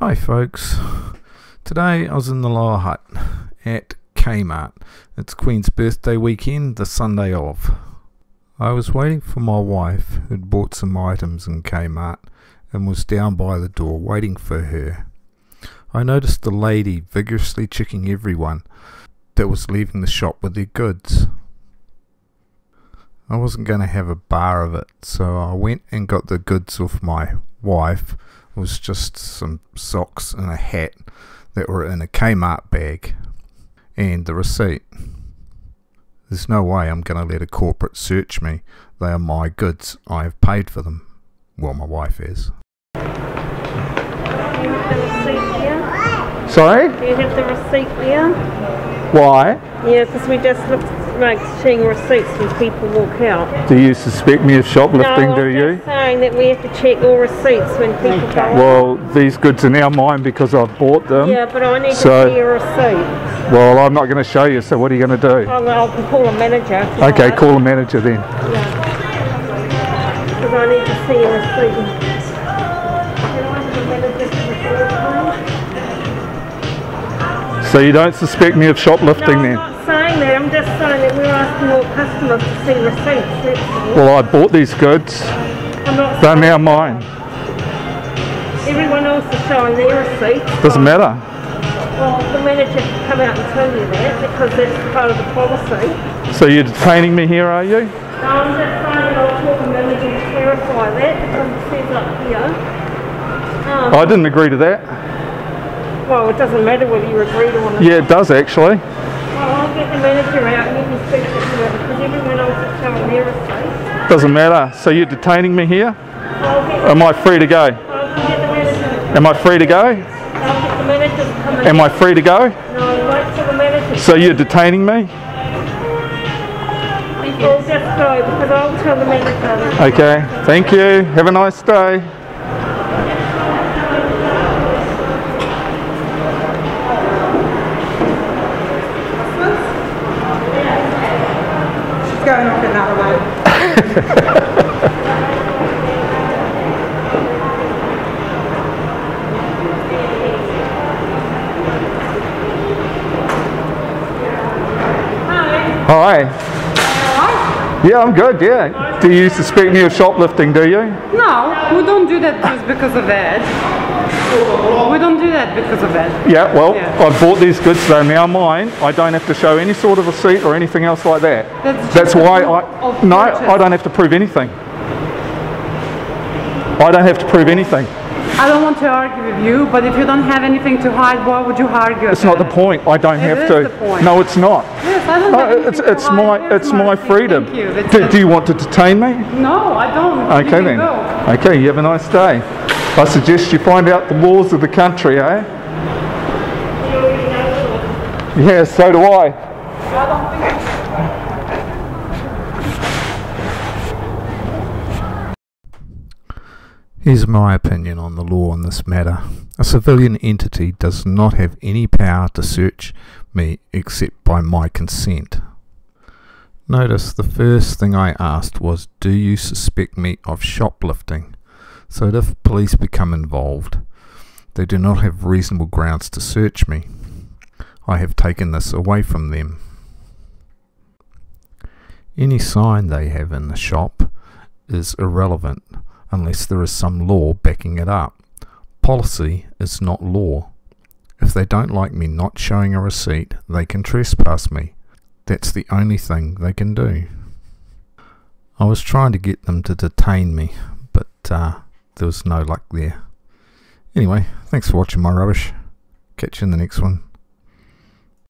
Hi folks. Today I was in the Lower Hutt at Kmart. It's Queen's birthday weekend, the Sunday of. I was waiting for my wife who'd bought some items in Kmart and was down by the door waiting for her. I noticed the lady vigorously checking everyone that was leaving the shop with their goods. I wasn't going to have a bar of it, so I went and got the goods off my wife was just some socks and a hat that were in a Kmart bag and the receipt. There's no way I'm going to let a corporate search me. They are my goods. I have paid for them. Well, my wife is. Sorry? Do you have the receipt there? Why? Yeah, because we just looked like seeing receipts when people walk out. Do you suspect me of shoplifting, no, do I'm you? just saying that we have to check all receipts when people go out. Well, these goods are now mine because I've bought them. Yeah, but I need So- to see your receipt. Well, I'm not going to show you, so what are you going to do? Oh, I'll, I'll call a manager. Okay, like, call a manager then. Because I need to see your receipt. So you don't suspect me of shoplifting No, I'm then? not saying that. I'm just saying that we're asking all customers to see receipts. Well, I bought these goods. I'm not They're now mine. everyone else is showing their receipts. Doesn't matter. Well, the manager can come out and tell you that because that's part of the policy. So you're detaining me here, are you? No, I'm just saying I'll talk to the manager to clarify that because it says up here. Um, I didn't agree to that. Well, it doesn't matter whether you agree to or not. Yeah, it does actually. Well, I'll get the manager out and you can speak to her because everyone else is showing their receipts. Doesn't matter. So you're detaining me here? Am I free to go? I'll get the manager. Am I free to go? I'll get the manager to come in. Am I free to go? No, wait till the manager. So you're detaining me? Well, just go because I'll tell the manager. Okay. Thank you. Have a nice day. Another way. Hi. Yeah, I'm good, yeah. Do you suspect me of shoplifting, do you? No, we don't do that just because of that. We don't do that because of that. Yeah, well, Yeah. I've bought these goods, they're now mine. I don't have to show any sort of receipt or anything else like that. That's That's why I... No. I don't have to prove anything. I don't have to prove anything. I don't want to argue with you, but if you don't have anything to hide, why would you argue? It's not the point. I don't It have is to. the point. No, it's not. Yes, I don't No, have anything it's to it's hide. my Here's it's my freedom. Thank you. Do, do you want to detain me? No, I don't. Okay can then. go. Okay, you have a nice day. I suggest you find out the laws of the country, eh? Yeah, so do I. Here's my opinion on the law on this matter. A civilian entity does not have any power to search me except by my consent. Notice the first thing I asked was, Do you suspect me of shoplifting? So if police become involved, they do not have reasonable grounds to search me. I have taken this away from them. Any sign they have in the shop is irrelevant unless there is some law backing it up. Policy is not law. If they don't like me not showing a receipt, they can trespass me. That's the only thing they can do. I was trying to get them to detain me, but uh, there was no luck there. Anyway, thanks for watching my rubbish. Catch you in the next one.